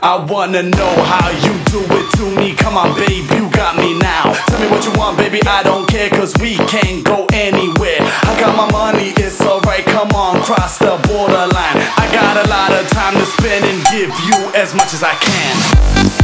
I wanna know how you do it to me. Come on, babe, you got me now. Tell me what you want, baby, I don't care, cause we can't go anywhere. I got my money, it's alright, come on, cross the borderline. I got a lot of time to spend and give you as much as I can.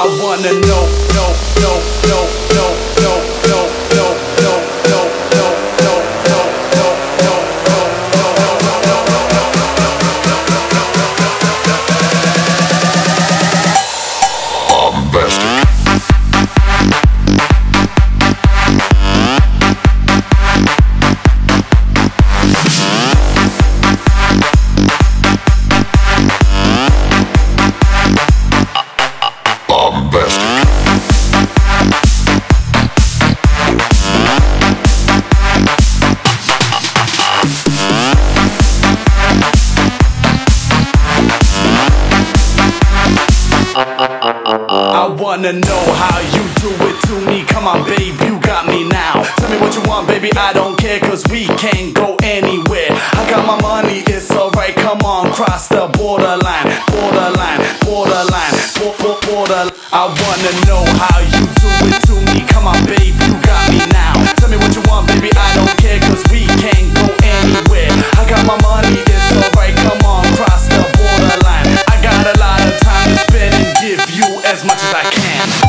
I wanna know, know, know, know, know. Wanna know how you do it to me. Come on, babe, you got me now. Tell me what you want, baby, I don't care, cause we can't go anywhere. I got my money, it's alright, come on, cross the borderline, borderline, borderline, bo- bo- border. I wanna know Bye.